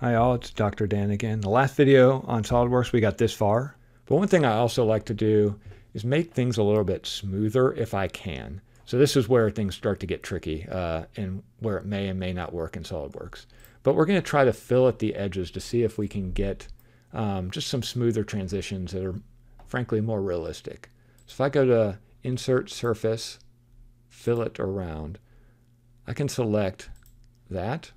Hi all, it's Dr. Dan again. The last video on SOLIDWORKS we got this far, but one thing I also like to do is make things a little bit smoother if I can. So this is where things start to get tricky uh, and where it may and may not work in SOLIDWORKS. But we're going to try to fillet the edges to see if we can get um, just some smoother transitions that are frankly more realistic. So if I go to Insert Surface, Fillet Around, I can select that.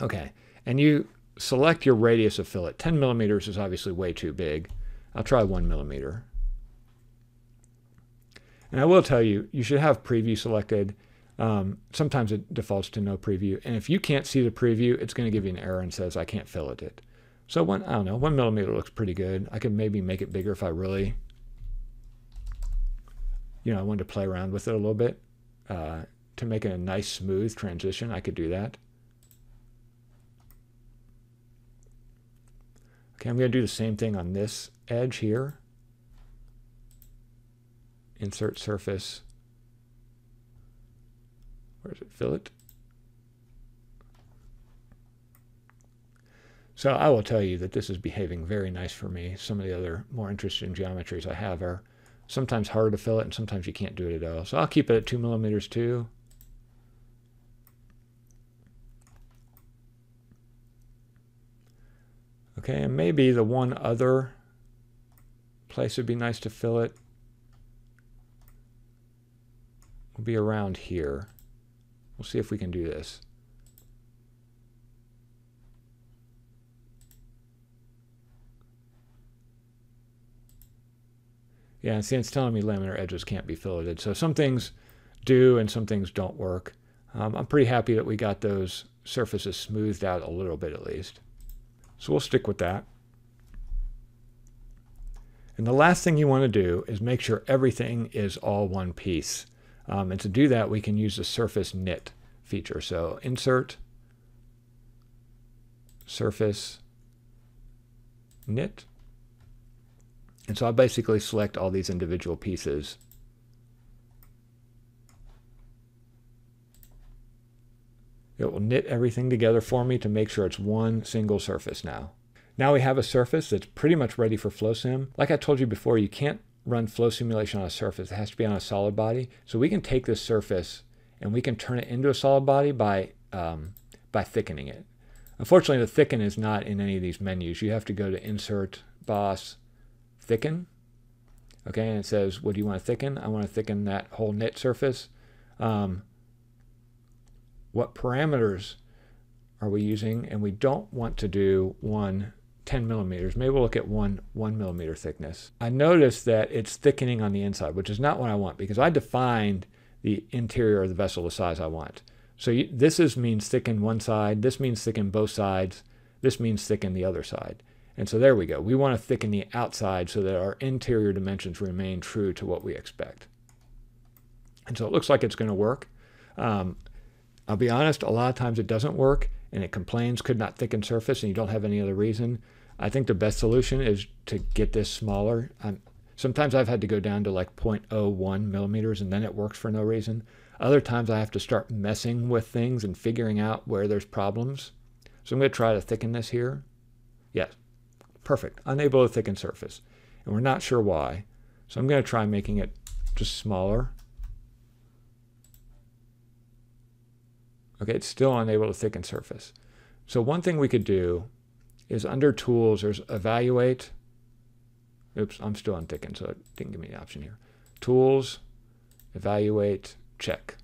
Okay, and you select your radius of fillet. 10 millimeters is obviously way too big. I'll try one millimeter. And I will tell you, you should have preview selected. Um, sometimes it defaults to no preview. And if you can't see the preview, it's going to give you an error and says, I can't fillet it. So one, I don't know, one millimeter looks pretty good. I could maybe make it bigger if I really, you know, I wanted to play around with it a little bit. Uh, to make it a nice smooth transition, I could do that. Okay, I'm going to do the same thing on this edge here. Insert surface. Where is it? Fillet. So I will tell you that this is behaving very nice for me. Some of the other more interesting geometries I have are sometimes hard to fillet and sometimes you can't do it at all. So I'll keep it at two millimeters too. Okay, and maybe the one other place would be nice to fillet will be around here. We'll see if we can do this. Yeah, and see, it's telling me laminar edges can't be filleted. So some things do and some things don't work. Um, I'm pretty happy that we got those surfaces smoothed out a little bit at least. So we'll stick with that. And the last thing you want to do is make sure everything is all one piece. Um, and to do that, we can use the surface knit feature. So insert, surface, knit. And so I basically select all these individual pieces It will knit everything together for me to make sure it's one single surface now. Now we have a surface that's pretty much ready for FlowSim. Like I told you before, you can't run flow simulation on a surface. It has to be on a solid body. So we can take this surface and we can turn it into a solid body by, um, by thickening it. Unfortunately, the thicken is not in any of these menus. You have to go to Insert, Boss, Thicken. Okay, and it says, what do you want to thicken? I want to thicken that whole knit surface. Um, what parameters are we using? And we don't want to do one 10 millimeters. Maybe we'll look at one 1 millimeter thickness. I notice that it's thickening on the inside, which is not what I want because I defined the interior of the vessel the size I want. So you, this is means thicken one side, this means thicken both sides, this means thicken the other side. And so there we go. We want to thicken the outside so that our interior dimensions remain true to what we expect. And so it looks like it's going to work. Um, I'll be honest, a lot of times it doesn't work and it complains could not thicken surface and you don't have any other reason. I think the best solution is to get this smaller. Um, sometimes I've had to go down to like 0.01 millimeters and then it works for no reason. Other times I have to start messing with things and figuring out where there's problems. So I'm going to try to thicken this here. Yes, perfect. Unable to thicken surface. And we're not sure why. So I'm going to try making it just smaller. Okay, it's still unable to thicken surface. So one thing we could do is under tools, there's evaluate. Oops, I'm still on thicken, so it didn't give me the option here. Tools, evaluate, check.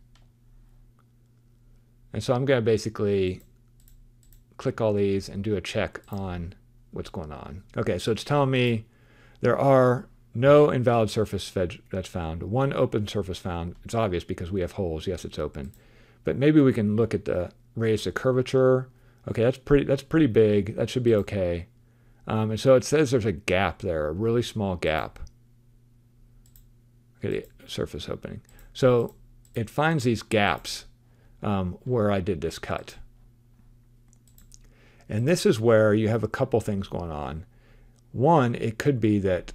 And so I'm going to basically click all these and do a check on what's going on. Okay, so it's telling me there are no invalid surface that's found, one open surface found. It's obvious because we have holes. Yes, it's open. But maybe we can look at the radius of curvature. Okay, that's pretty that's pretty big. That should be okay. Um, and so it says there's a gap there, a really small gap. Okay, the surface opening. So it finds these gaps um, where I did this cut. And this is where you have a couple things going on. One, it could be that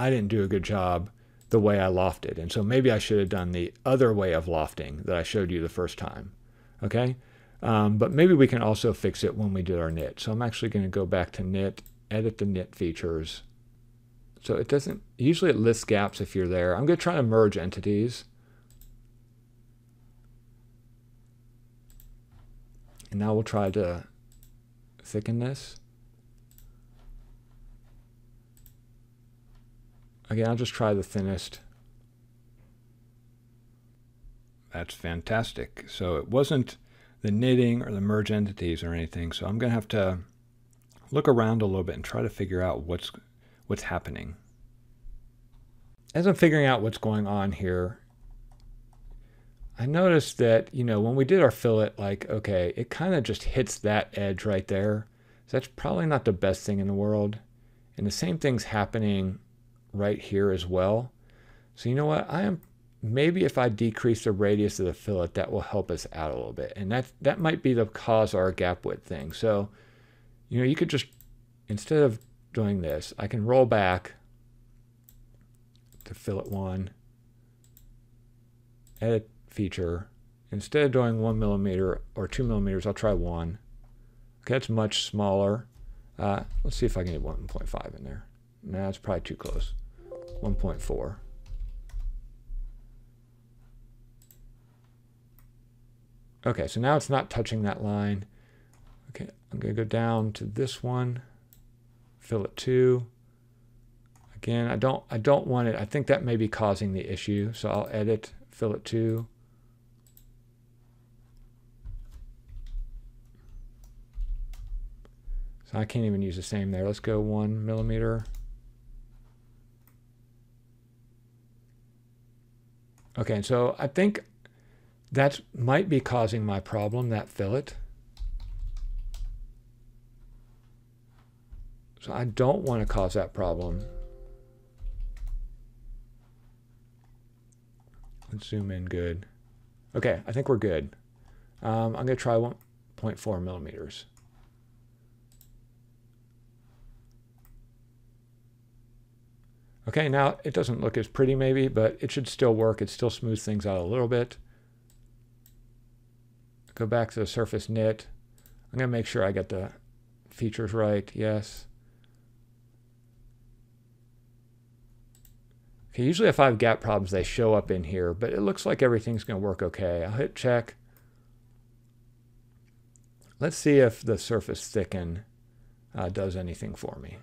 I didn't do a good job the way I lofted. And so maybe I should have done the other way of lofting that I showed you the first time. Okay? Um, but maybe we can also fix it when we did our knit. So I'm actually going to go back to knit, edit the knit features. So it doesn't, usually it lists gaps if you're there. I'm going to try to merge entities. And now we'll try to thicken this. Again, I'll just try the thinnest. That's fantastic. So it wasn't the knitting or the merge entities or anything. So I'm going to have to look around a little bit and try to figure out what's what's happening. As I'm figuring out what's going on here, I noticed that, you know, when we did our fillet, like, okay, it kind of just hits that edge right there. So that's probably not the best thing in the world. And the same thing's happening right here as well. So you know what? I am maybe if I decrease the radius of the fillet, that will help us out a little bit. And that, that might be the cause our gap width thing. So, you know, you could just, instead of doing this, I can roll back to fillet one, edit feature. Instead of doing one millimeter or two millimeters, I'll try one. Okay, that's much smaller. Uh, let's see if I can get 1.5 in there. No, nah, it's probably too close. 1.4. Okay, so now it's not touching that line. Okay, I'm going to go down to this one, fillet two. Again, I don't I don't want it. I think that may be causing the issue. So I'll edit fillet two. So I can't even use the same there. Let's go one millimeter. Okay, so I think that might be causing my problem, that fillet. So I don't want to cause that problem. Let's zoom in good. Okay, I think we're good. Um, I'm going to try 1.4 millimeters. Okay, now it doesn't look as pretty maybe, but it should still work. It still smooths things out a little bit. Go back to the surface knit. I'm to make sure I get the features right. Yes. Okay, usually if I have gap problems, they show up in here, but it looks like everything's going to work okay. I'll hit check. Let's see if the surface thicken uh, does anything for me.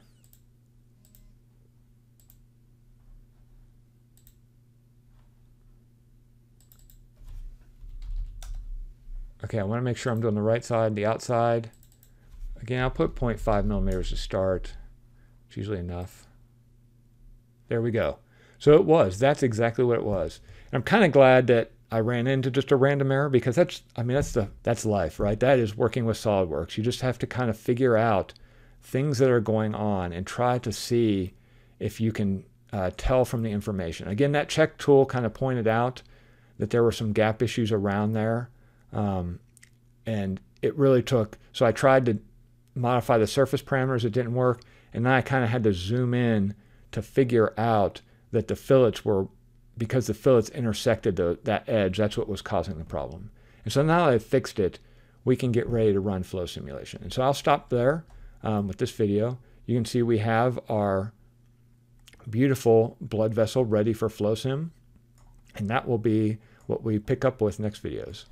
Okay, I want to make sure I'm doing the right side, the outside. Again, I'll put 0.5 millimeters to start. It's usually enough. There we go. So it was. That's exactly what it was. And I'm kind of glad that I ran into just a random error because that's, I mean, that's the that's life, right? That is working with SolidWorks. You just have to kind of figure out things that are going on and try to see if you can uh, tell from the information. Again, that check tool kind of pointed out that there were some gap issues around there. Um, and it really took, so I tried to modify the surface parameters, it didn't work. And then I kind of had to zoom in to figure out that the fillets were, because the fillets intersected the, that edge, that's what was causing the problem. And so now that I've fixed it, we can get ready to run flow simulation. And so I'll stop there um, with this video. You can see we have our beautiful blood vessel ready for flow sim. And that will be what we pick up with next videos.